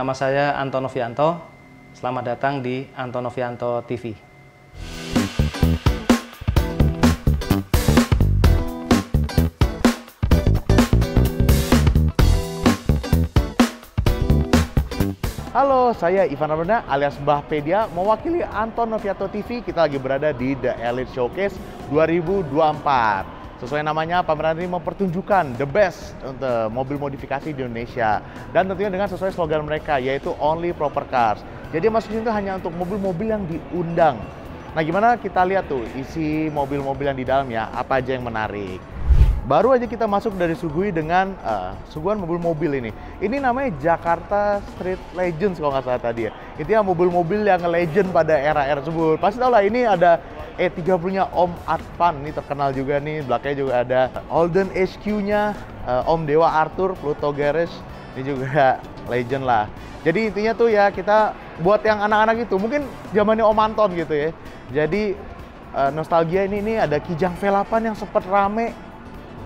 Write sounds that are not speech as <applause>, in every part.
Nama saya Anton Novianto. Selamat datang di Anton Novianto TV. Halo, saya Ivan Armanda alias Mbah Pedia mewakili Anton Noviato TV. Kita lagi berada di The Elite Showcase 2024. Sesuai namanya, pameran ini mempertunjukkan the best untuk mobil modifikasi di Indonesia. Dan tentunya dengan sesuai slogan mereka, yaitu Only Proper Cars. Jadi maksudnya itu hanya untuk mobil-mobil yang diundang. Nah gimana kita lihat tuh isi mobil-mobil yang di dalam ya, apa aja yang menarik. Baru aja kita masuk dari Sugui dengan uh, suguhan mobil-mobil ini. Ini namanya Jakarta Street Legends kalau nggak salah tadi ya. Itu ya mobil-mobil yang legend pada era-era tersebut. Pasti tau lah ini ada E30-nya Om Advan, ini terkenal juga nih. Belakangnya juga ada Holden HQ-nya uh, Om Dewa Arthur, Pluto Garage. Ini juga <laughs> legend lah. Jadi intinya tuh ya kita buat yang anak-anak itu, mungkin zamannya Om Anton gitu ya. Jadi uh, nostalgia ini nih ada Kijang V8 yang sempat rame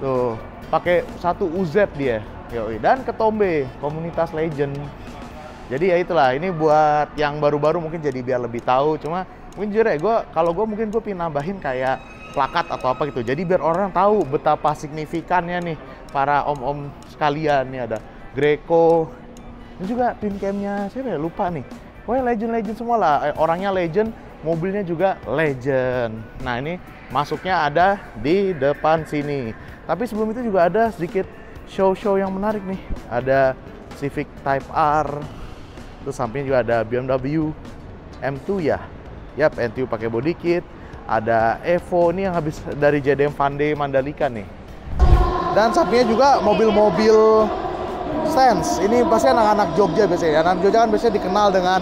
Tuh, pakai satu UZ dia. Yoi. Dan Ketombe, komunitas legend. Jadi ya itulah, ini buat yang baru-baru mungkin jadi biar lebih tahu. Cuma mungkin ya, gue kalau gue mungkin gue pengen nambahin kayak plakat atau apa gitu. Jadi biar orang tahu betapa signifikannya nih para om-om sekalian. Nih ada Greco. Ini juga tim camnya siapa ya? Lupa nih. Pokoknya legend-legend semua lah. Eh, orangnya legend, mobilnya juga legend. Nah ini masuknya ada di depan sini. Tapi sebelum itu juga ada sedikit show-show yang menarik nih. Ada Civic Type R, terus sampingnya juga ada BMW M2 ya. Yap, M2 pakai body kit. Ada Evo ini yang habis dari JDM Vande Mandalika nih. Dan sampingnya juga mobil-mobil stance. Ini pasti anak-anak Jogja biasanya. Anak Jogja kan biasanya dikenal dengan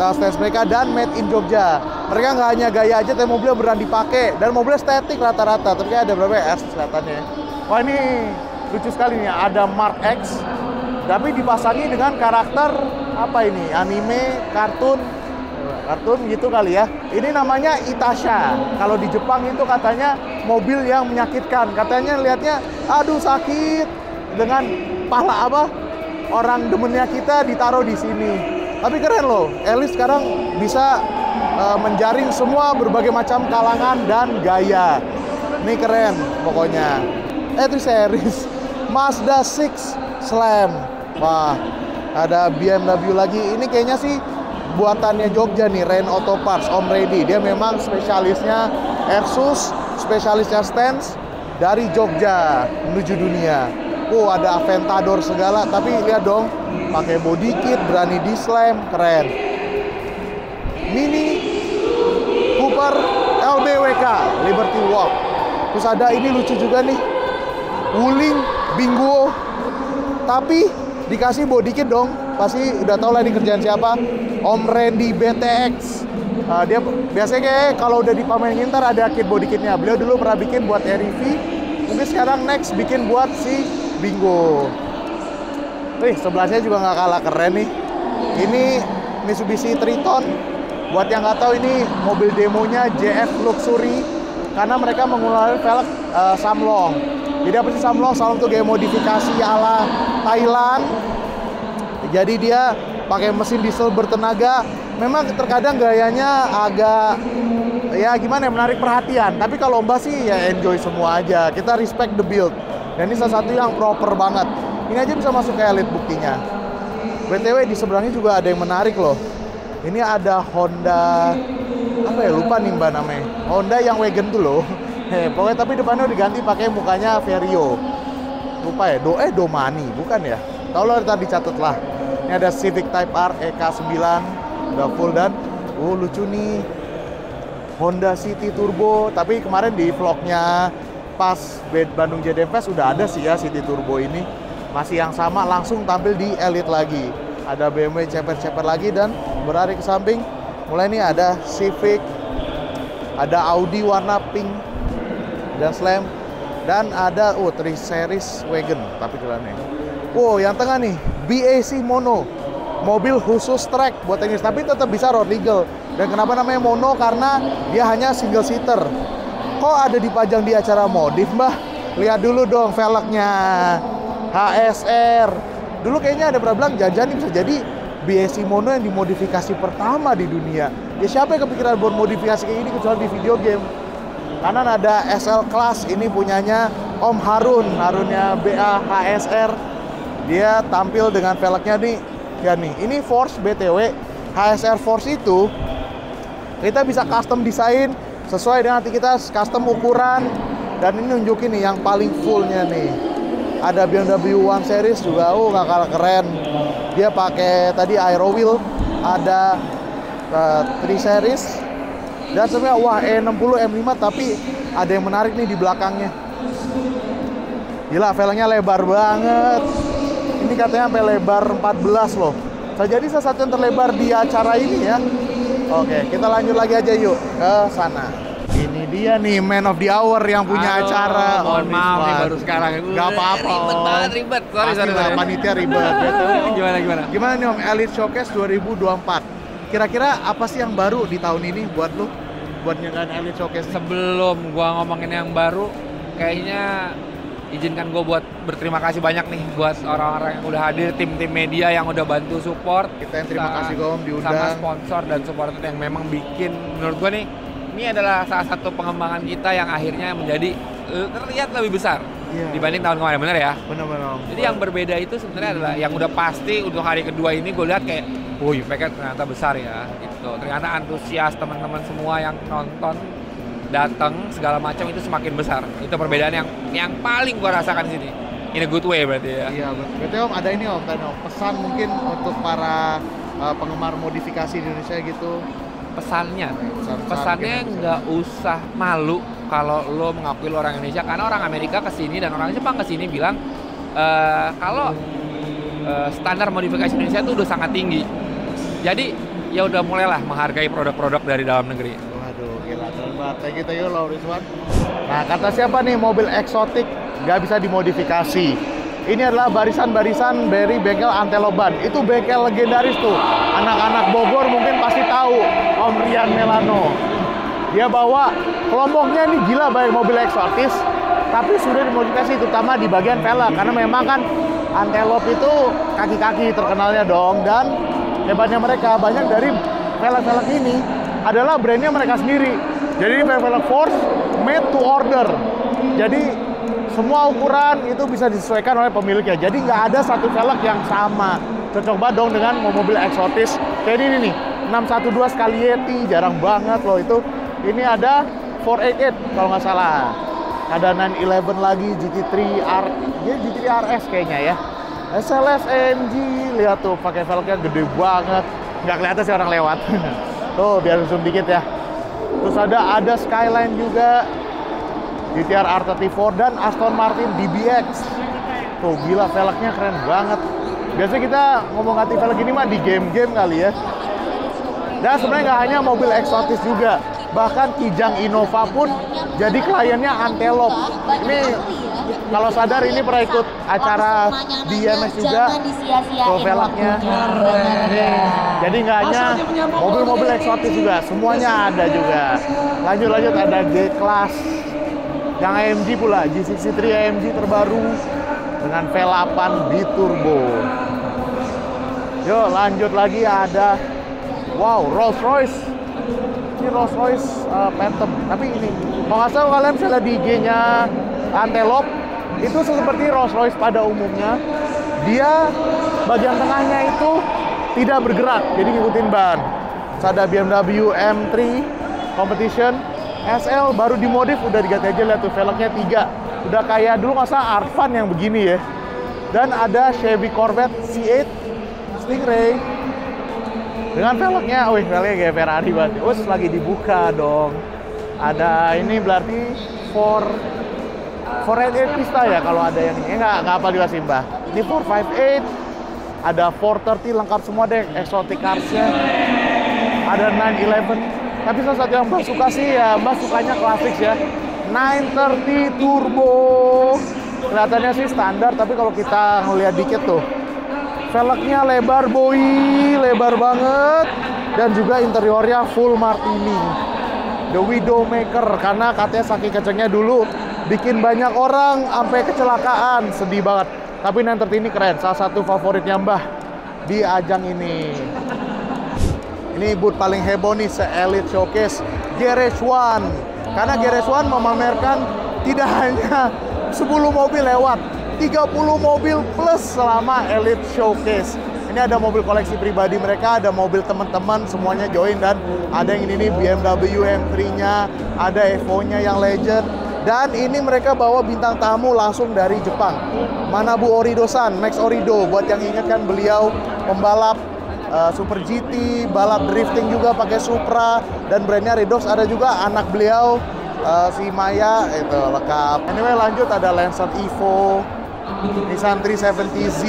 uh, stance mereka dan made in Jogja. Mereka nggak hanya gaya aja, tapi mobilnya beneran dipakai dan mobilnya estetik rata-rata. Tapi ada berapa ya S kelihatannya. Wah ini lucu sekali nih. Ada Mark X, tapi dipasangi dengan karakter apa ini? Anime, kartun, kartun gitu kali ya. Ini namanya Itasha. Kalau di Jepang itu katanya mobil yang menyakitkan. Katanya lihatnya, aduh sakit dengan pala apa? Orang demennya kita ditaruh di sini. Tapi keren loh, Elis sekarang bisa uh, menjaring semua berbagai macam kalangan dan gaya. Ini keren pokoknya. Eh series Mazda 6 Slam. Wah, ada BMW lagi. Ini kayaknya sih buatannya Jogja nih, Rain Auto Parts, Om Ready. Dia memang spesialisnya Airsus, spesialisnya stance dari Jogja menuju dunia. Oh, ada Aventador segala, tapi lihat dong, pakai body kit, berani di slam, keren. Mini LBWK Liberty Walk. Terus ada ini lucu juga nih, Wuling Bingo. Tapi dikasih body kit dong, pasti udah tau lah ini kerjaan siapa. Om Randy BTX. Uh, dia biasanya kayak kalau udah dipamerin ntar ada kit body kitnya. Beliau dulu pernah bikin buat REV, mungkin sekarang next bikin buat si Bingo. Wih, sebelahnya juga nggak kalah keren nih. Ini Mitsubishi Triton. Buat yang nggak tahu ini mobil demonya JF Luxury karena mereka menggunakan velg uh, Samlong. Jadi apa sih Samlong? Samlong itu gaya modifikasi ala Thailand. Jadi dia pakai mesin diesel bertenaga. Memang terkadang gayanya agak ya gimana ya menarik perhatian. Tapi kalau Mbak sih ya enjoy semua aja. Kita respect the build. Dan ini salah satu yang proper banget. Ini aja bisa masuk ke elite buktinya. BTW di seberangnya juga ada yang menarik loh. Ini ada Honda apa ya lupa nih mbak namanya. Honda yang wagon tuh loh. <laughs> Heh, pokoknya tapi depannya diganti pakai mukanya Vario. Lupa ya, Do eh Domani bukan ya? Tahu lo tadi catat lah. Ini ada Civic Type R EK9 udah full dan uh lucu nih. Honda City Turbo, tapi kemarin di vlognya pas Bandung JDM Fest udah ada sih ya City Turbo ini. Masih yang sama langsung tampil di Elite lagi. Ada BMW ceper-ceper lagi dan berlari ke samping. Mulai nih ada Civic, ada Audi warna pink dan Slam dan ada oh 3 series wagon tapi jalannya. Wow, yang tengah nih BAC Mono. Mobil khusus track buat tenis tapi tetap bisa road legal. Dan kenapa namanya mono? Karena dia hanya single seater. Kok ada dipajang di acara modif, Mbah? Lihat dulu dong velgnya. HSR dulu kayaknya ada pernah bilang jajan ini bisa jadi BSC Mono yang dimodifikasi pertama di dunia. Ya siapa yang kepikiran buat modifikasi kayak ini kecuali di video game? Kanan ada SL Class, ini punyanya Om Harun, Harunnya BA HSR. Dia tampil dengan velgnya nih, ya nih. Ini Force BTW, HSR Force itu kita bisa custom desain sesuai dengan nanti kita custom ukuran dan ini nunjukin nih yang paling fullnya nih ada BMW One Series juga. Oh gak kalah keren. Dia pakai tadi aero wheel. Ada uh, 3 series. Dan sebenarnya wah E60 M5 tapi ada yang menarik nih di belakangnya. Gila velgnya lebar banget. Ini katanya sampai lebar 14 loh. Bisa jadi salah satu yang terlebar di acara ini ya. Oke kita lanjut lagi aja yuk ke sana dia nih man of the hour yang punya Halo, acara mohon Om maaf nih baru sekarang. Gak apa-apa Ribet Om. banget, ribet. Sorry, Pasti sorry, lah, panitia ribet gitu. <laughs> gimana gimana? Gimana nih Om Elite Showcase 2024? Kira-kira apa sih yang baru di tahun ini buat lu? Buat nyenggan Elite Showcase ini? Sebelum gua ngomongin yang baru, kayaknya izinkan gue buat berterima kasih banyak nih buat orang-orang yang udah hadir, tim-tim media yang udah bantu support. Kita yang terima kasih Om Sama diundang. sponsor dan supporter yang memang bikin menurut gua nih ini adalah salah satu pengembangan kita yang akhirnya menjadi eh, terlihat lebih besar Iya. dibanding tahun kemarin bener ya. Bener-bener Om. Jadi yang berbeda itu sebenarnya adalah yang udah pasti untuk hari kedua ini gue lihat kayak, oh impact ternyata besar ya, gitu. Ternyata antusias teman-teman semua yang nonton datang segala macam itu semakin besar. Itu perbedaan yang yang paling gue rasakan di sini. In a good way berarti ya. Iya, betul. Berarti Om ada ini Om, tadi Om, pesan mungkin untuk para uh, penggemar modifikasi di Indonesia gitu. Pesannya, pesannya nggak usah malu kalau lo mengakui lo orang Indonesia karena orang Amerika ke sini dan orang Jepang ke sini bilang eh, kalau eh, standar modifikasi Indonesia itu udah sangat tinggi. Jadi ya udah mulailah menghargai produk-produk dari dalam negeri. Waduh, gila keren banget. Thank you, thank you, Lauriswan. Nah, kata siapa nih mobil eksotik nggak bisa dimodifikasi? Ini adalah barisan-barisan dari bengkel Anteloban. Itu bengkel legendaris tuh. Anak-anak Bogor mungkin pasti tahu Om Rian Melano. Dia bawa kelompoknya ini gila banyak mobil eksotis, tapi sudah dimodifikasi terutama di bagian velg karena memang kan Antelope itu kaki-kaki terkenalnya dong dan hebatnya mereka banyak dari velg-velg ini adalah brandnya mereka sendiri. Jadi ini velg Force made to order. Jadi semua ukuran itu bisa disesuaikan oleh pemiliknya. Jadi nggak ada satu velg yang sama. Cocok banget dong dengan mobil eksotis. Kayak ini nih, 612 sekali Yeti, jarang banget loh itu. Ini ada 488 kalau nggak salah. Ada 911 lagi, GT3 R, ya GT3 RS kayaknya ya. SLS AMG, lihat tuh pakai velgnya gede banget. Nggak kelihatan sih orang lewat. <laughs> tuh biar zoom dikit ya. Terus ada ada Skyline juga, GTR R34 dan Aston Martin DBX. Tuh gila velgnya keren banget. Biasanya kita ngomong ganti velg ini mah di game-game kali ya. Dan sebenarnya nggak hanya mobil eksotis juga, bahkan Kijang Innova pun jadi kliennya Antelope. Ini kalau sadar ini pernah ikut acara BMS juga, tuh velgnya. Jadi nggak hanya mobil-mobil eksotis juga, semuanya ada juga. Lanjut lanjut ada G-Class yang AMG pula, G63 AMG terbaru dengan V8 biturbo. Yuk lanjut lagi ada wow Rolls Royce. Ini Rolls Royce uh, Phantom. Tapi ini kalau nggak salah kalian bisa lihat di IG-nya Antelope itu seperti Rolls Royce pada umumnya. Dia bagian tengahnya itu tidak bergerak, jadi ngikutin ban. Ada BMW M3 Competition SL baru dimodif udah diganti aja lihat tuh velgnya tiga. Udah kayak dulu salah Arvan yang begini ya. Dan ada Chevy Corvette C8 Stingray. Dengan velgnya, wih velgnya kayak Ferrari banget. Us lagi dibuka dong. Ada ini berarti for 488 Pista ya kalau ada yang ini. Nggak nggak apa juga sih mbah. Ini 458 ada 430 lengkap semua deh exotic carsnya. Ada 911 tapi satu yang mbak suka sih ya mbak sukanya klasik ya. 930 turbo. Kelihatannya sih standar tapi kalau kita ngeliat dikit tuh velgnya lebar boy lebar banget. Dan juga interiornya full martini. The widowmaker karena katanya saking kencengnya dulu bikin banyak orang sampai kecelakaan. Sedih banget. Tapi 930 ini keren, salah satu favoritnya Mbah di ajang ini. Ini booth paling heboh nih se-Elite Showcase Garage One. Karena Garage One memamerkan tidak <laughs> hanya 10 mobil lewat, 30 mobil plus selama Elite Showcase. Ini ada mobil koleksi pribadi mereka, ada mobil teman-teman, semuanya join dan ada yang ini nih BMW M3-nya, ada Evo-nya yang legend. Dan ini mereka bawa bintang tamu langsung dari Jepang. Manabu Orido-san, Max Orido. Buat yang ingat kan beliau pembalap uh, Super GT, balap drifting juga pakai Supra dan brandnya Redox ada juga anak beliau uh, si Maya itu lengkap. Anyway lanjut ada Lancer Evo, Nissan 370Z,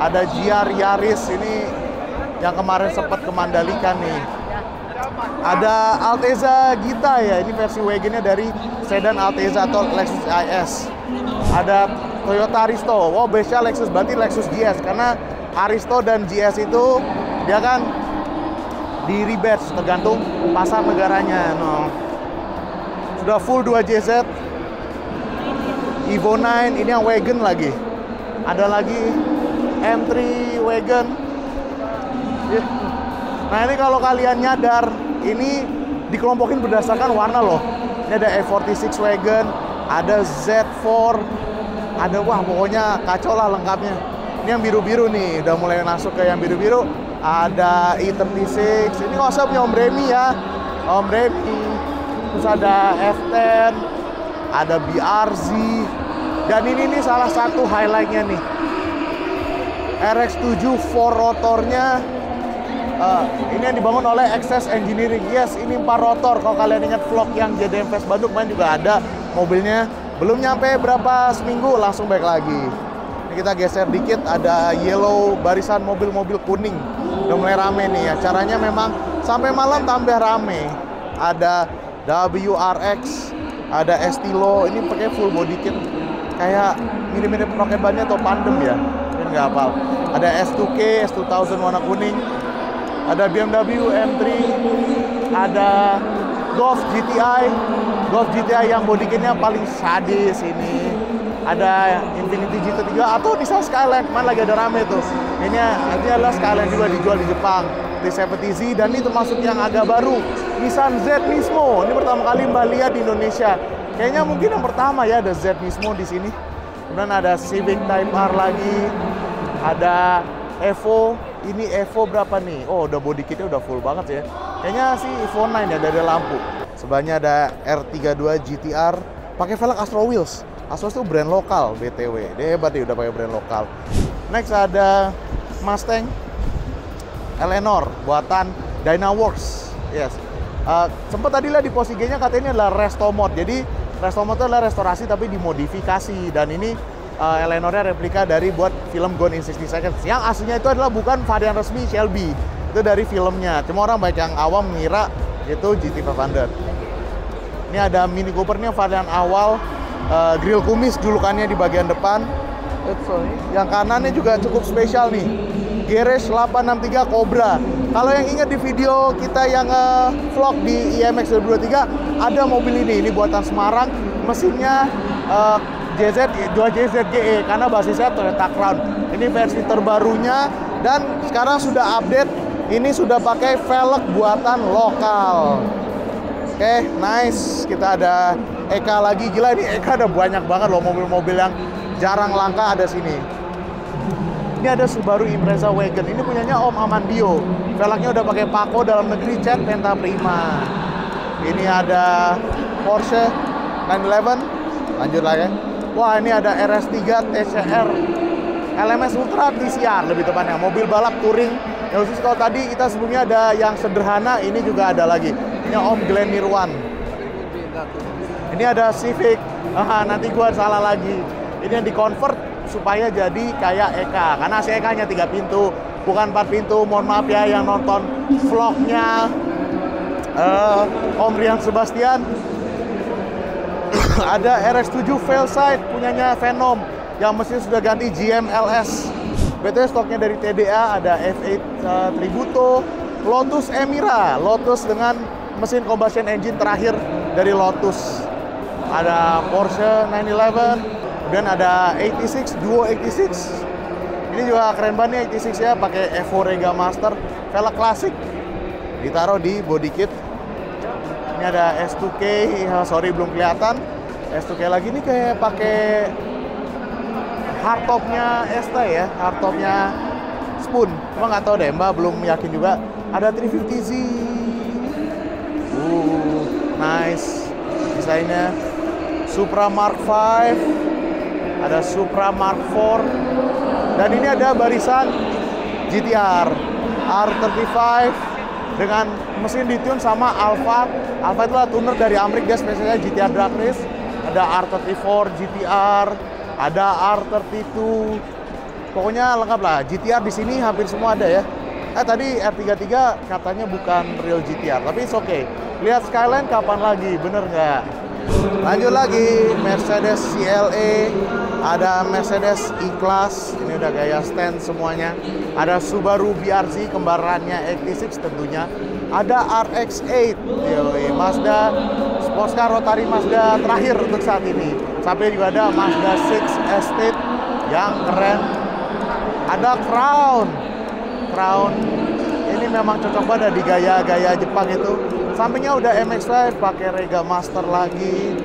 ada GR Yaris ini yang kemarin sempat ke Mandalika nih. Ada Alteza Gita ya, ini versi wagonnya dari sedan Alteza atau Lexus IS. Ada Toyota Aristo, wow base-nya Lexus, berarti Lexus GS karena Aristo dan GS itu dia kan di rebate tergantung pasar negaranya. No. Sudah full 2 JZ. Evo 9 ini yang wagon lagi. Ada lagi M3 wagon. Nah ini kalau kalian nyadar, ini dikelompokin berdasarkan warna loh. Ini ada E46 wagon, ada Z4, ada wah pokoknya kacau lah lengkapnya. Yang biru-biru nih, udah mulai masuk ke yang biru-biru. Ada E36, ini nggak usah punya Om Remy ya, Om Remy. Terus ada F10, ada BRZ, dan ini nih salah satu highlightnya nih. RX7 4 rotornya uh, ini yang dibangun oleh Access Engineering. Yes, ini 4 rotor. Kalau kalian ingat vlog yang JDM Fest Bandung main juga ada mobilnya. Belum nyampe berapa seminggu langsung baik lagi. Kita geser dikit ada yellow barisan mobil-mobil kuning. Udah mulai rame nih ya. Caranya memang sampai malam tambah rame. Ada WRX, ada Estilo, ini pakai full body kit. Kayak mirip-mirip roket bannya atau pandem ya. Ini nggak hafal. Ada S2K, S2000 warna kuning. Ada BMW M3, ada Golf GTI, Golf GTI yang body kitnya paling sadis ini. Ada Infiniti GT3 atau Nissan Skyline, mana lagi ada rame tuh. Ini, ini adalah Skyline juga dijual di Jepang. T70Z dan ini termasuk yang agak baru Nissan Z Nismo. Ini pertama kali Mbak lihat di Indonesia. Kayaknya mungkin yang pertama ya ada Z Nismo di sini. Kemudian ada Civic Type R lagi ada Evo. Ini Evo berapa nih? Oh udah body kitnya udah full banget ya. Kayaknya sih Evo 9 ya dari lampu. Sebelahnya ada R32 GTR pakai velg Astro Wheels Wheels itu brand lokal BTW dia hebat ya udah pakai brand lokal next ada Mustang Eleanor buatan Dynaworks. Yes. Uh, sempat tadi lah di posisi nya katanya adalah resto mod. Jadi resto mod itu adalah restorasi tapi dimodifikasi dan ini uh, Eleanornya replika dari buat film Gone in 60 Seconds. Yang aslinya itu adalah bukan varian resmi Shelby. Itu dari filmnya. Cuma orang baik yang awam mengira itu GT500. Ini ada Mini Coopernya varian awal uh, grill kumis julukannya di bagian depan. Yang kanannya juga cukup spesial nih Garage 863 Cobra. Kalau yang ingat di video kita yang uh, vlog di IMX 2023 ada mobil ini, ini buatan Semarang, mesinnya uh, JZ 2 JZGE karena basisnya Toyota Crown. Ini versi terbarunya dan sekarang sudah update. Ini sudah pakai velg buatan lokal. Oke, okay, nice. Kita ada Eka lagi. Gila ini Eka ada banyak banget loh mobil-mobil yang jarang langka ada sini. Ini ada Subaru Impreza Wagon. Ini punyanya Om Amandio. Velgnya udah pakai Paco dalam negeri cat Penta Prima. Ini ada Porsche 911. Lanjut lagi. Wah, ini ada RS3 TCR LMS Ultra TCR lebih tepatnya. Mobil balap touring. Yang khusus kalau tadi kita sebelumnya ada yang sederhana, ini juga ada lagi. Ini Om Glenn Nirwan. Ini ada Civic. Nanti gua salah lagi. Ini yang di convert supaya jadi kayak Eka. Karena si Eka nya tiga pintu bukan empat pintu. Mohon maaf ya yang nonton vlognya uh, Om Rian Sebastian. <coughs> Ada RX7 Failside punyanya Venom. Yang mesin sudah ganti GMLS BTW stoknya dari TDA ada F8 uh, Tributo Lotus Emira. Lotus dengan mesin combustion engine terakhir dari Lotus ada Porsche 911 Kemudian ada 86 Duo 86. Ini juga keren banget nih 86 ya, pakai Evo Rega Master, velg klasik. Ditaruh di body kit. Ini ada S2K, ya, <laughs> sorry belum kelihatan. S2K lagi nih kayak pakai hardtopnya ST ya, hardtopnya Spoon. Cuma nggak tahu deh, Mbak belum yakin juga. Ada 350Z. Uh, nice desainnya. Supra Mark V, ada Supra Mark 4, dan ini ada barisan GTR R35 dengan mesin ditune sama Alfa. Alfa itulah tuner dari Amrik, dia spesialnya GTR Drag Race. Ada R34 GTR, ada R32. Pokoknya lengkap lah. GTR di sini hampir semua ada ya. Eh tadi R33 katanya bukan real GTR, tapi it's okay. Lihat Skyline kapan lagi, bener nggak? Lanjut lagi, Mercedes CLA, ada Mercedes E-Class, ini udah gaya stand semuanya. Ada Subaru BRZ, kembarannya 86 tentunya. Ada RX-8, yoi, Mazda Sportscar Rotary Mazda terakhir untuk saat ini. Sampai juga ada Mazda 6 Estate yang keren. Ada Crown, Crown ini memang cocok banget di gaya-gaya Jepang itu. Sampingnya udah MX-5 pakai Rega Master lagi.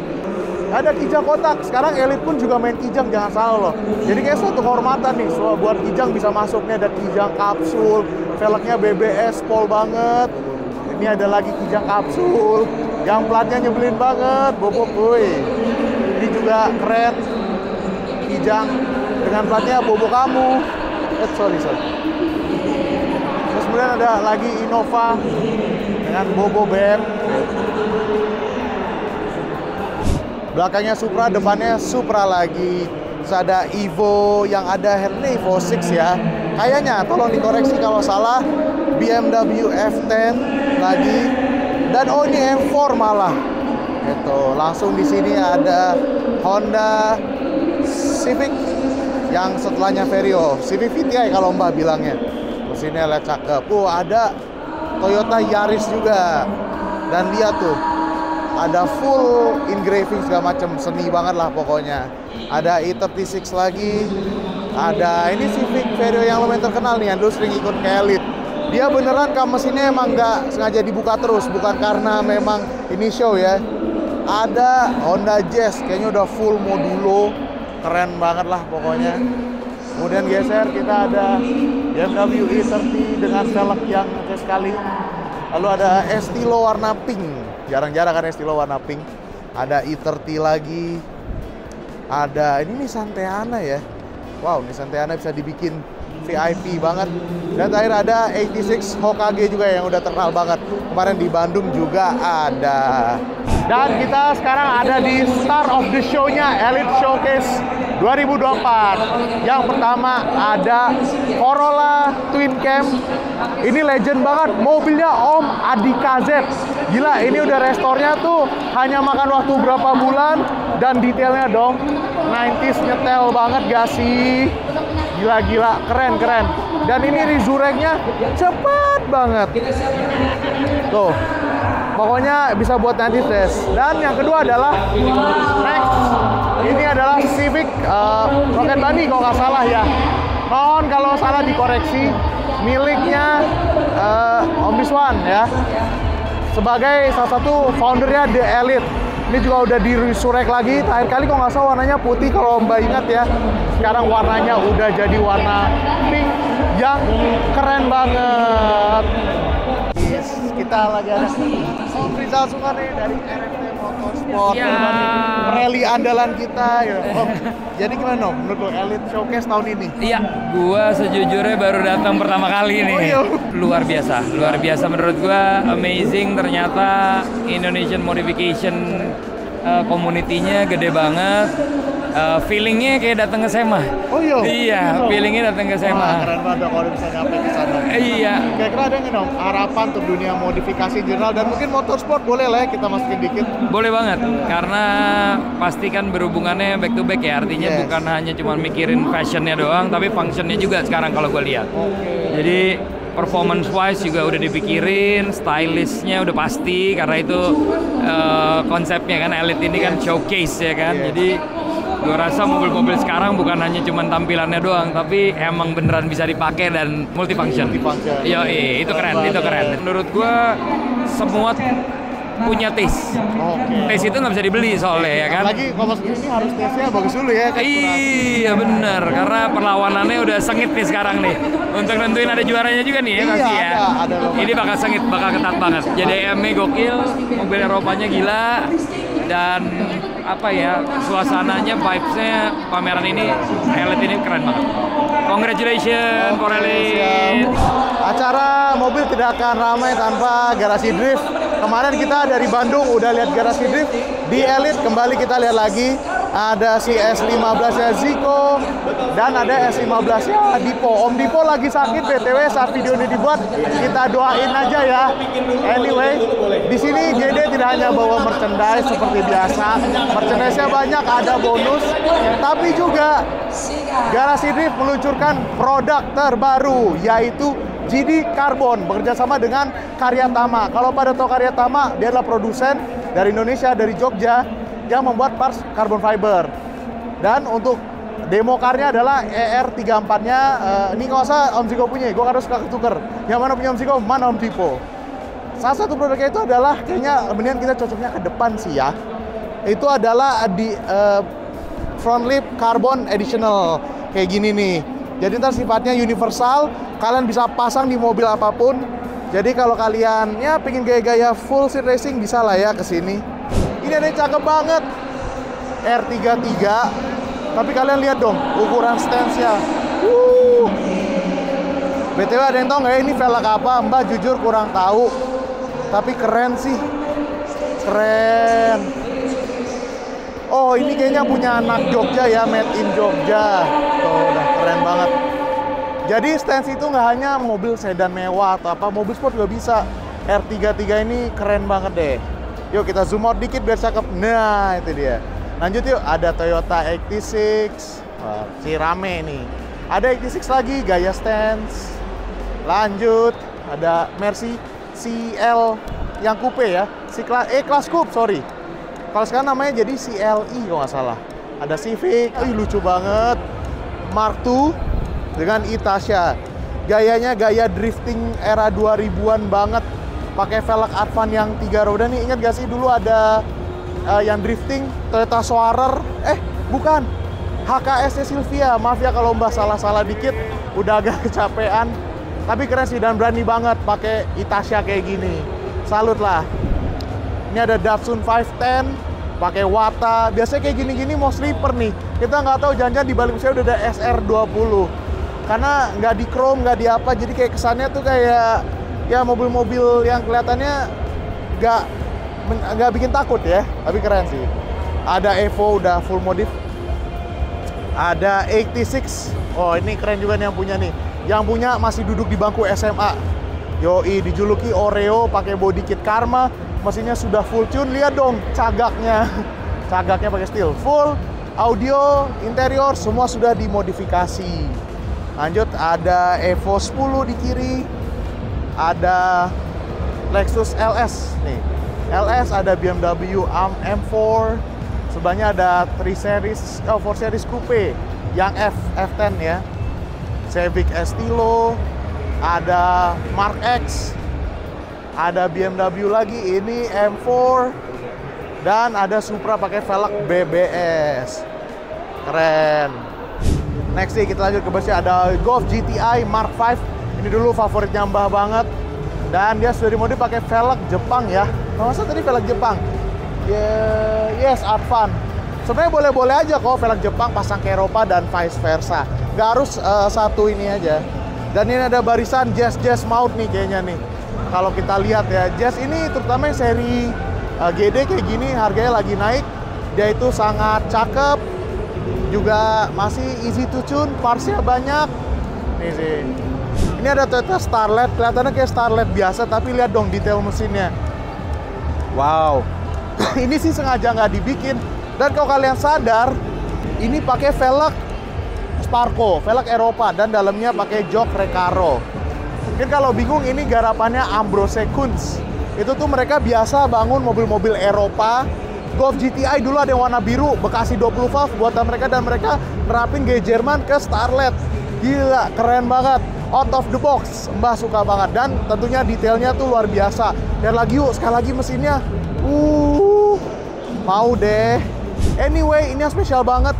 Ada kijang kotak. Sekarang elit pun juga main kijang, jangan salah loh. Jadi kayak suatu kehormatan nih, so, buat kijang bisa masuk nih ada kijang kapsul, velgnya BBS pol banget. Ini ada lagi kijang kapsul, yang platnya nyebelin banget, bobok boy. Ini juga keren, kijang dengan platnya bobo kamu. Eh, sorry, sorry. Terus kemudian ada lagi Innova dengan Bobo BM. Belakangnya Supra, depannya Supra lagi. Terus ada Evo yang ada Harley Evo 6 ya. Kayaknya, tolong dikoreksi kalau salah. BMW F10 lagi. Dan oh ini M4 malah. Gitu. Langsung di sini ada Honda Civic yang setelahnya Vario. Civic VTI kalau Mbak bilangnya. Mesinnya lihat cakep. Oh, ada Toyota Yaris juga. Dan lihat tuh, ada full engraving segala macam seni banget lah pokoknya. Ada E36 lagi. Ada ini Civic Vario yang lumayan terkenal nih, yang dulu sering ikut ke. Dia beneran kan mesinnya emang nggak sengaja dibuka terus, bukan karena memang ini show ya. Ada Honda Jazz, kayaknya udah full modulo, keren banget lah pokoknya. Kemudian geser kita ada BMW E30 dengan velg yang oke sekali. Lalu ada Estilo warna pink. Jarang-jarang kan Estilo warna pink. Ada E30 lagi. Ada ini Nissan Teana ya. Wow, Nissan Teana bisa dibikin VIP banget. Dan terakhir ada 86 Hokage juga yang udah terkenal banget. Kemarin di Bandung juga ada. Dan kita sekarang ada di start of the show-nya Elite Showcase 2024. Yang pertama ada Corolla Twin Cam. Ini legend banget, mobilnya Om Adika Z. Gila, ini udah restornya tuh hanya makan waktu berapa bulan dan detailnya dong 90s nyetel banget gak sih? Gila-gila, keren-keren. Dan ini resurrectnya cepat banget. Tuh, pokoknya bisa buat nanti tes. Dan yang kedua adalah next, ini adalah Civic uh, Rocket Bunny kalau nggak salah ya. Mohon kalau salah dikoreksi. Miliknya uh, Om Biswan ya. Sebagai salah satu foundernya The Elite. Ini juga udah di resurrect lagi. Terakhir kali kalau nggak salah warnanya putih kalau Mbak ingat ya. Sekarang warnanya udah jadi warna pink yang keren banget. Kita lagi ada Om Rizal Sungane dari RFT Motorsport. Ya. Rally andalan kita ya. Om, jadi gimana Om menurut lo Elite Showcase tahun ini? Iya, gua sejujurnya baru datang pertama kali nih. Oh, iya. Luar biasa, luar biasa menurut gua amazing ternyata Indonesian Modification uh, community-nya gede banget. Uh, feelingnya kayak datang ke SEMA. Oh iya. Iya, Gitu. feelingnya datang ke Wah, SEMA. keren banget kalau bisa nyampe ke sana. Iya. Kira-kira ada nggak Om harapan untuk dunia modifikasi general dan mungkin motorsport boleh lah ya kita masukin dikit. Boleh banget, karena pasti kan berhubungannya back to back ya. Artinya Yes. bukan hanya cuma mikirin fashionnya doang, tapi functionnya juga sekarang kalau gue lihat. Jadi performance wise juga udah dipikirin, stylishnya udah pasti karena itu eh, konsepnya kan elite ini kan showcase ya kan. Yes. Jadi Gue rasa mobil-mobil sekarang bukan hanya cuma tampilannya doang, tapi emang beneran bisa dipakai dan multifunction. Multifunction. Iya, itu keren, itu keren. Menurut gue semua punya taste. Oke. Taste itu nggak bisa dibeli soalnya ya kan. Lagi kalau ini harus tesnya bagus dulu ya. kan? Iya bener, karena perlawanannya udah sengit nih sekarang nih. Untuk nentuin ada juaranya juga nih ya Iya, pasti ya. ada, ada lomba. Ini bakal sengit, bakal ketat banget. Jadi EM-nya gokil, mobil Eropanya gila, dan apa ya suasananya, vibes-nya pameran ini, Elite ini keren banget. Congratulations for. Acara mobil tidak akan ramai tanpa garasi drift. Kemarin kita dari Bandung udah lihat garasi drift di Elite. Kembali kita lihat lagi ada si S15 nya Zico dan ada S15 nya Dipo. Om Dipo lagi sakit BTW saat video ini dibuat. Kita doain aja ya. Anyway, di sini JD tidak hanya bawa merchandise seperti biasa. Merchandise-nya banyak, ada bonus, tapi juga Garasi Drift meluncurkan produk terbaru yaitu GD Carbon bekerja sama dengan Karya Tama. Kalau pada tahu Karya Tama, dia adalah produsen dari Indonesia dari Jogja yang membuat parts carbon fiber. Dan untuk demo karnya adalah ER34-nya eh, ini nggak usah Om Ziko punya, gue harus tuker. Yang mana punya Om Ziko, mana Om Tipo. Salah satu produknya itu adalah kayaknya mendingan kita cocoknya ke depan sih ya. Itu adalah di eh, front lip carbon additional kayak gini nih. Jadi ntar sifatnya universal, kalian bisa pasang di mobil apa pun. Jadi kalau kalian ya pengen gaya-gaya full seat racing bisa lah ya ke sini. Ini ada yang cakep banget. R33. Tapi kalian lihat dong ukuran stance-nya. Wuh. BTW ada yang tahu nggak ya ini velg apa? Mbak jujur kurang tahu. Tapi keren sih. Keren. Oh, ini kayaknya punya anak Jogja ya, made in Jogja. Tuh, udah keren banget. Jadi stance itu nggak hanya mobil sedan mewah atau apa, mobil sport juga bisa. R33 ini keren banget deh. Yuk kita zoom out dikit biar cakep. Nah, itu dia. Lanjut yuk, ada Toyota 86. Wah, si rame nih. Ada 86 lagi, gaya stance. Lanjut, ada Mercy CL yang coupe ya. Si kelas eh kelas coupe, sorry. Kalau sekarang namanya jadi CLE kalau nggak salah. Ada Civic, Ih, lucu banget. Mark II dengan Itasha. Gayanya gaya drifting era 2000-an banget. Pakai velg Advan yang tiga roda nih. Ingat gak sih dulu ada eh, yang drifting Toyota Soarer? Eh, bukan. HKS Silvia. Maaf ya kalau mbak salah-salah dikit. Udah agak <laughs> kecapean. Tapi keren sih dan berani banget pakai Itasha kayak gini. Salut lah. Ini ada Datsun 510, pakai Wata. Biasanya kayak gini-gini mau sleeper nih. Kita nggak tahu jangan-jangan di balik saya udah ada SR20. Karena nggak di chrome, nggak di apa, jadi kayak kesannya tuh kayak ya mobil-mobil yang kelihatannya nggak nggak bikin takut ya, tapi keren sih. Ada Evo udah full modif. Ada 86. Oh, ini keren juga nih yang punya nih. Yang punya masih duduk di bangku SMA. Yoi, dijuluki Oreo pakai body kit Karma, mesinnya sudah full tune. Lihat dong cagaknya. <laughs> Cagaknya pakai steel full, audio, interior semua sudah dimodifikasi. Lanjut ada Evo 10 di kiri. Ada Lexus LS nih. LS ada BMW AM M4. Sebelahnya ada 3 series, oh 4 series coupe yang F F10 ya. Civic Estilo, ada Mark X, ada BMW lagi, ini M4, dan ada Supra pakai velg BBS. Keren. Next nih kita lanjut ke busnya ada Golf GTI Mark V. Ini dulu favoritnya Mbah banget. Dan dia sudah dimodif pakai velg Jepang ya. Nggak usah tadi velg Jepang. Ya, yes, Advan. Sebenarnya boleh-boleh aja kok velg Jepang pasang ke Eropa dan vice versa. Nggak harus eh, satu ini aja. Dan ini ada barisan Jazz Jazz Mount nih kayaknya nih. Kalau kita lihat ya, Jazz ini terutama seri eh, GD kayak gini harganya lagi naik. Dia itu sangat cakep, juga masih easy to tune, partsnya banyak. Nih sih. Ini ada Toyota Starlet, kelihatannya kayak Starlet biasa, tapi lihat dong detail mesinnya. Wow. <clears throat> ini sih sengaja nggak dibikin. Dan kalau kalian sadar, ini pakai velg Sparco, velg Eropa dan dalamnya pakai jok Recaro. Mungkin kalau bingung ini garapannya Ambrose Kunz. Itu tuh mereka biasa bangun mobil-mobil Eropa Golf GTI dulu ada yang warna biru, Bekasi 20 valve buatan mereka dan mereka nerapin gaya Jerman ke Starlet. Gila, keren banget. Out of the box, Mbah suka banget dan tentunya detailnya tuh luar biasa. Dan lagi yuk, sekali lagi mesinnya. Uh, mau deh. Anyway, ini yang spesial banget.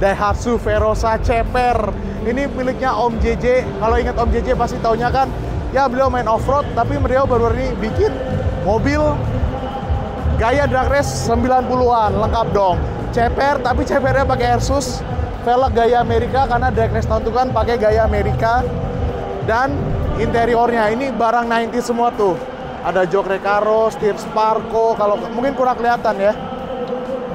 Daihatsu Verosa Ceper. Ini miliknya Om JJ. Kalau ingat Om JJ pasti taunya kan, ya beliau main off-road, tapi beliau baru ini bikin mobil gaya drag race 90-an, lengkap dong. Ceper, tapi cepernya pakai Airsus, velg gaya Amerika karena drag race tahun itu kan pakai gaya Amerika. Dan interiornya ini barang 90 semua tuh. Ada jok recaro, setir Sparko, kalau mungkin kurang kelihatan ya.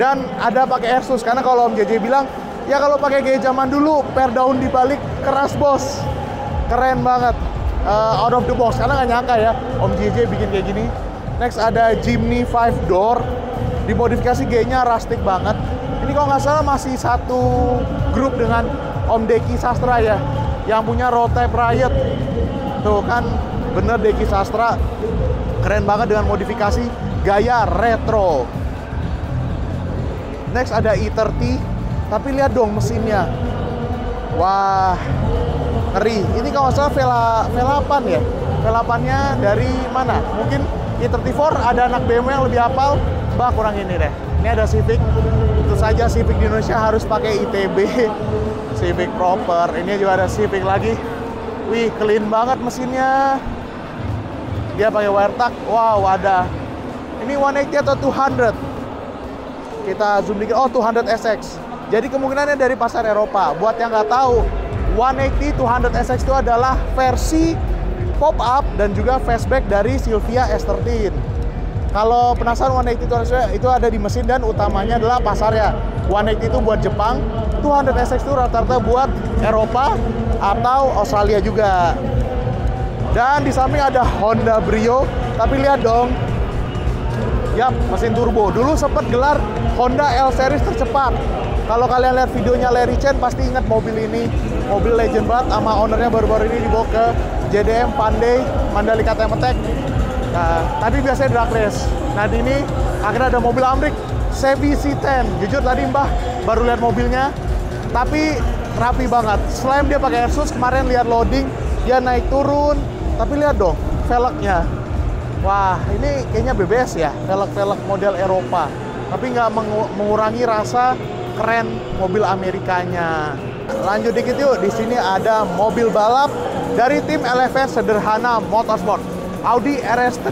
Dan ada pakai Airsus karena kalau Om JJ bilang ya kalau pakai gaya zaman dulu per daun dibalik keras bos keren banget uh, out of the box karena nggak nyangka ya Om JJ bikin kayak gini next ada Jimny 5 door dimodifikasi gayanya rustic banget ini kalau nggak salah masih satu grup dengan Om Deki Sastra ya yang punya road type Riot tuh kan bener Deki Sastra keren banget dengan modifikasi gaya retro next ada E30 tapi lihat dong mesinnya. Wah, ngeri. Ini kalau salah Vela, V8 ya. V8-nya dari mana? Mungkin i34 ada anak BMW yang lebih hafal. Bah, kurang ini deh. Ini ada Civic. Saja Civic di Indonesia harus pakai ITB. <laughs> Civic proper. Ini juga ada Civic lagi. Wih, clean banget mesinnya. Dia pakai wire. Wow, ada. Ini 180 atau 200? Kita zoom dikit. Oh, 200 SX. Jadi kemungkinannya dari pasar Eropa. Buat yang nggak tahu, 180 200 SX itu adalah versi pop-up dan juga fastback dari Silvia S13. Kalau penasaran 180 200 itu ada di mesin dan utamanya adalah pasarnya. 180 itu buat Jepang, 200 SX itu rata-rata buat Eropa atau Australia juga. Dan di samping ada Honda Brio, tapi lihat dong, Yap, mesin turbo. Dulu sempat gelar Honda L Series tercepat. Kalau kalian lihat videonya Larry Chen pasti ingat mobil ini. Mobil legend banget sama ownernya baru-baru ini dibawa ke JDM Pandey Mandalika Temetek. Nah, tadi biasanya drag race. Nah, di ini akhirnya ada mobil Amrik Chevy C10. Jujur tadi Mbah baru lihat mobilnya, tapi rapi banget. Selain dia pakai Airsus, kemarin lihat loading, dia naik turun. Tapi lihat dong, velgnya. Wah, ini kayaknya BBS ya, velg-velg model Eropa. Tapi nggak mengurangi rasa keren mobil Amerikanya. Lanjut dikit yuk, di sini ada mobil balap dari tim LFS Sederhana Motorsport. Audi RS3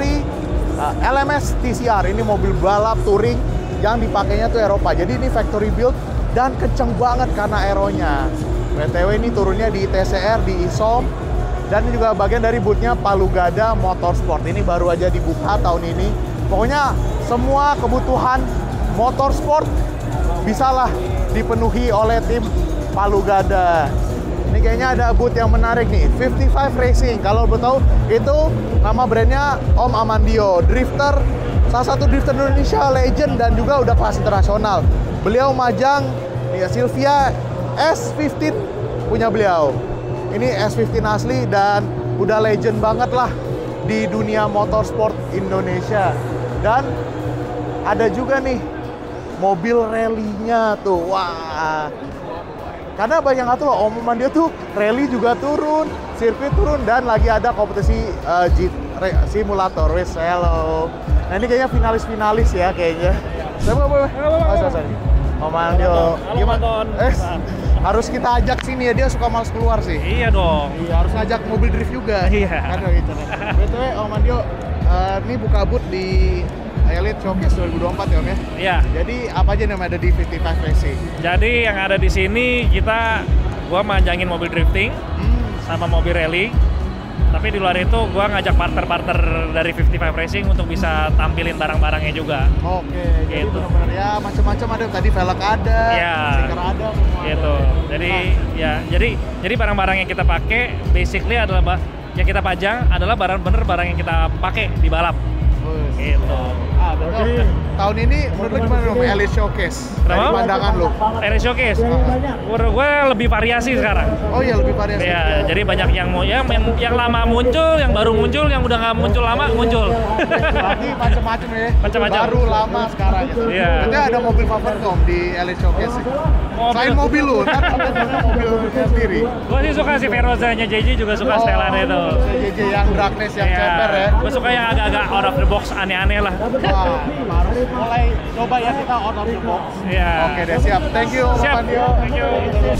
uh, LMS TCR, ini mobil balap touring yang dipakainya tuh Eropa. Jadi ini factory build dan kenceng banget karena aeronya. BTW ini turunnya di TCR, di ISOM, dan juga bagian dari bootnya Palugada Motorsport. Ini baru aja dibuka tahun ini. Pokoknya semua kebutuhan motorsport bisalah dipenuhi oleh tim Palu Gada. Ini kayaknya ada booth yang menarik nih, 55 Racing. Kalau belum tahu, itu nama brandnya Om Amandio, drifter, salah satu drifter Indonesia legend dan juga udah kelas internasional. Beliau majang ya Silvia S15 punya beliau. Ini S15 asli dan udah legend banget lah di dunia motorsport Indonesia. Dan ada juga nih mobil rally-nya tuh. Wah. Karena banyak tuh loh, omongan dia tuh rally juga turun, sirkuit turun dan lagi ada kompetisi uh, simulator. Wes, hello. Nah ini kayaknya finalis-finalis ya kayaknya. Mau apa? Oh, sorry. Om gimana? Eh, harus kita ajak sini ya, dia suka males keluar sih. Iya dong. Iya, harus ngajak mobil drift juga. Iya. Aduh, gitu. Betul Om Aldio, uh, ini buka booth di Elite Showcase 2024 ya Om ya? Iya. Jadi apa aja yang ada di 55 Racing? Jadi yang ada di sini kita gua manjangin mobil drifting hmm. sama mobil rally. Tapi di luar itu gua ngajak partner-partner dari 55 Racing untuk bisa tampilin barang-barangnya juga. Oke, gitu. jadi benar-benar ya macam-macam ada tadi velg ada, ya. stiker ada semua. Gitu. Ada. Jadi nah. ya, jadi jadi barang-barang yang kita pakai basically adalah yang kita pajang adalah barang bener barang yang kita pakai di balap. Gitu. Ah. Tahun ini menurut lu gimana dong Elite Showcase? Dari Kenapa? pandangan lu? Area showcase. Menurut gue lebih variasi sekarang. Oh iya lebih variasi. Ya, jadi banyak yang mau ya yang, yang lama muncul, yang baru muncul, yang udah nggak muncul lama muncul. Berarti macam-macam ya. Macam-macam. Baru lama sekarang gitu. Iya. Berarti ada mobil favorit om di Elite Showcase. Mobil- Selain mobil lu, kan mobil sendiri. gue sih suka si Veroza-nya JJ juga suka Oh, setelan itu. JJ yang darkness yang ceper ya. Gue suka yang agak-agak out of the box aneh-aneh lah. Wah, mulai coba ya kita out of the box. Iya. Oke deh siap. Thank you Siap. Pandio. Thank you.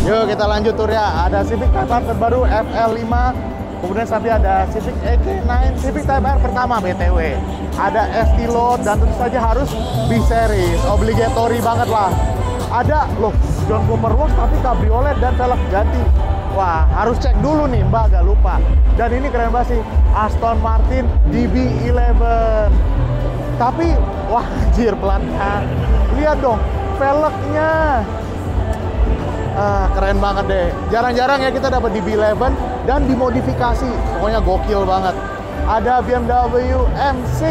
Yuk kita lanjut tur ya. Ada Civic Type R terbaru FL5. Kemudian nanti ada Civic EK9, Civic Type R pertama BTW. Ada ST Load dan tentu saja harus B series, obligatory banget lah. Ada loh John Cooper Works tapi cabriolet dan velg ganti. Wah harus cek dulu nih Mbak agak lupa. Dan ini keren banget sih Aston Martin DB11. Tapi wah anjir pelannya. Lihat dong velgnya. Ah, keren banget deh. Jarang-jarang ya kita dapat di B11 dan dimodifikasi. Pokoknya gokil banget. Ada BMW M6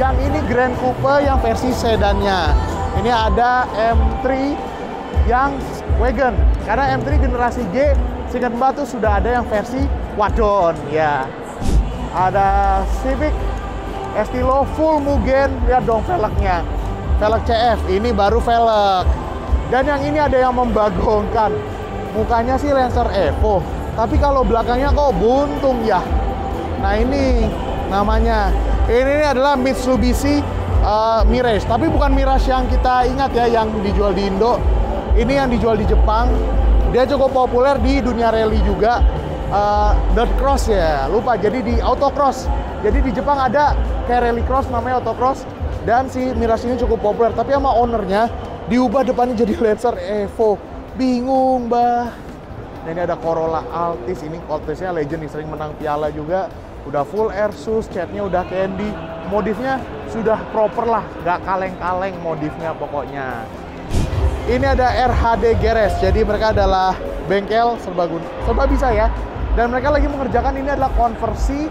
yang ini Grand Coupe yang versi sedannya. Ini ada M3 yang wagon. Karena M3 generasi G, singkat Mbak tuh sudah ada yang versi wadon. Ya. Ada Civic Estilo full Mugen, lihat dong velgnya. Velg CF, ini baru velg. Dan yang ini ada yang membagongkan. Mukanya sih Lancer Evo, tapi kalau belakangnya kok buntung ya. Nah ini namanya. Ini, ini adalah Mitsubishi uh, Mirage, tapi bukan Mirage yang kita ingat ya, yang dijual di Indo. Ini yang dijual di Jepang. Dia cukup populer di dunia rally juga. Uh, dirt cross ya, lupa. Jadi di autocross. Jadi di Jepang ada kayak rally cross namanya autocross dan si Mirage ini cukup populer. Tapi sama ownernya diubah depannya jadi <laughs> Lancer Evo. Bingung, Mbah. Nah, ini ada Corolla Altis. Ini Altisnya legend nih, sering menang piala juga. Udah full air sus, catnya udah candy. Modifnya sudah proper lah, nggak kaleng-kaleng modifnya pokoknya. Ini ada RHD Garage, jadi mereka adalah bengkel serba gun- serba bisa ya. Dan mereka lagi mengerjakan ini adalah konversi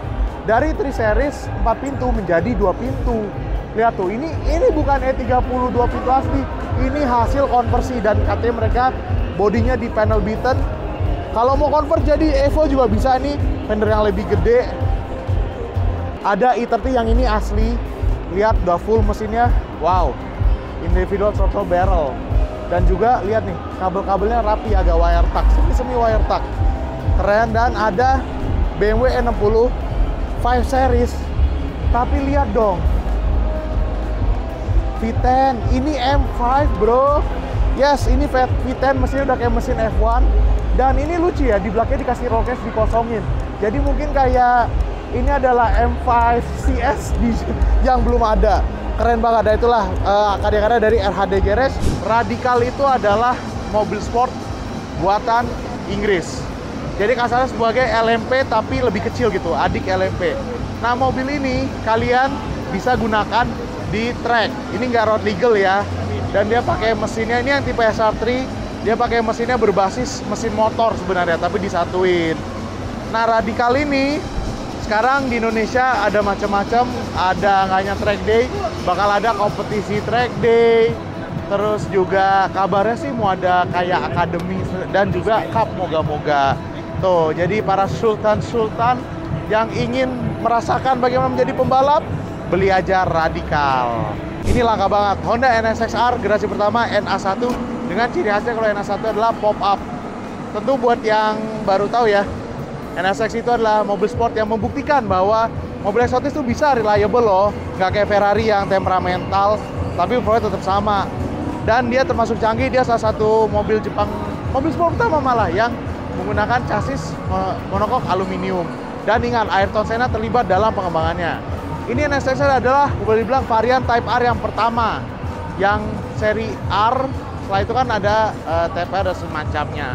dari 3 series 4 pintu menjadi 2 pintu. Lihat tuh, ini ini bukan E30 2 pintu asli. Ini hasil konversi dan katanya mereka bodinya di panel beaten. Kalau mau convert jadi Evo juga bisa nih, fender yang lebih gede. Ada E30 yang ini asli. Lihat udah full mesinnya. Wow. Individual throttle barrel. Dan juga lihat nih, kabel-kabelnya rapi agak wire tuck. Semi semi wire tuck. Keren dan ada BMW E60 5 series. Tapi lihat dong. V10, ini M5 bro. Yes, ini V- V10 mesinnya udah kayak mesin F1 dan ini lucu ya di belakangnya dikasih roll cage dikosongin. Jadi mungkin kayak ini adalah M5 CS <laughs> yang belum ada. Keren banget. Nah itulah eh, kadang-kadang dari RHD Garage. Radical itu adalah mobil sport buatan Inggris. Jadi kasarnya sebagai LMP tapi lebih kecil gitu, adik LMP. Nah mobil ini kalian bisa gunakan di track. Ini nggak road legal ya. Dan dia pakai mesinnya ini yang tipe SR3. Dia pakai mesinnya berbasis mesin motor sebenarnya, tapi disatuin. Nah radikal ini sekarang di Indonesia ada macam-macam. Ada nggak hanya track day, bakal ada kompetisi track day. Terus juga kabarnya sih mau ada kayak akademi dan juga cup moga-moga. Tuh, jadi para sultan-sultan yang ingin merasakan bagaimana menjadi pembalap, beli aja radikal. Ini langka banget. Honda NSXR generasi pertama NA1 dengan ciri khasnya kalau NA1 adalah pop up. Tentu buat yang baru tahu ya, NSX itu adalah mobil sport yang membuktikan bahwa mobil eksotis itu bisa reliable loh, nggak kayak Ferrari yang temperamental, tapi performanya tetap sama. Dan dia termasuk canggih, dia salah satu mobil Jepang, mobil sport pertama malah yang menggunakan chassis mo- monokok aluminium. Dan ingat, Ayrton Senna terlibat dalam pengembangannya. Ini NSX adalah boleh dibilang varian Type R yang pertama, yang seri R. Setelah itu kan ada eh, Type R dan semacamnya.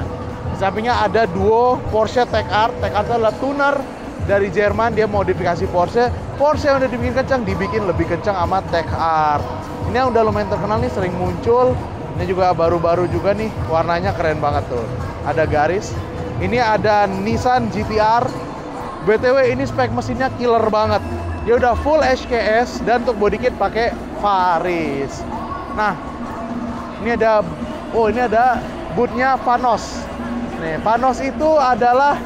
Di sampingnya ada duo Porsche Tech R. Tech R adalah tuner dari Jerman, dia modifikasi Porsche. Porsche yang udah dibikin kencang, dibikin lebih kencang sama Tech R. Ini yang udah lumayan terkenal nih, sering muncul. Ini juga baru-baru juga nih, warnanya keren banget tuh. Ada garis. Ini ada Nissan GTR. BTW ini spek mesinnya killer banget. Dia udah full HKS dan untuk body kit pakai Faris. Nah, ini ada oh ini ada bootnya Vanos. Nih, Vanos itu adalah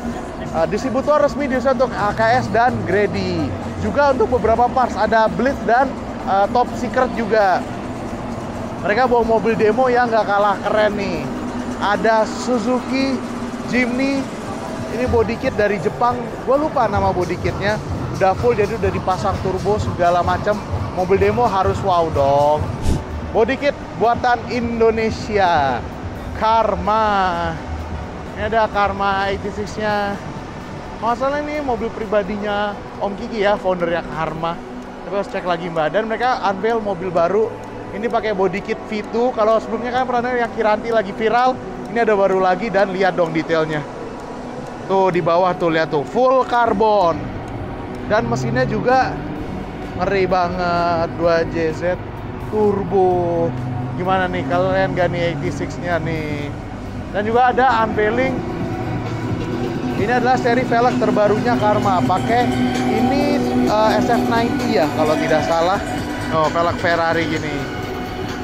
uh, distributor resmi di untuk AKS dan Grady. Juga untuk beberapa parts ada Blitz dan uh, Top Secret juga. Mereka bawa mobil demo yang nggak kalah keren nih. Ada Suzuki Jimny. Ini body kit dari Jepang. Gue lupa nama body kitnya. Udah full jadi udah dipasang turbo segala macam. Mobil demo harus wow dong. Body kit buatan Indonesia. Karma. Ini ada Karma 86-nya. Masalah ini mobil pribadinya Om Kiki ya, foundernya Karma. Tapi harus cek lagi mbak. Dan mereka unveil mobil baru. Ini pakai body kit V2. Kalau sebelumnya kan pernah yang Kiranti lagi viral. Ini ada baru lagi dan lihat dong detailnya. Tuh di bawah tuh lihat tuh full karbon. Dan mesinnya juga ngeri banget 2JZ turbo. Gimana nih kalian gak nih 86-nya nih? Dan juga ada unveiling ini adalah seri velg terbarunya Karma. Pakai ini uh, SF90 ya kalau tidak salah. Oh, velg Ferrari gini.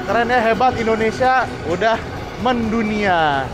Keren ya, hebat Indonesia udah mendunia.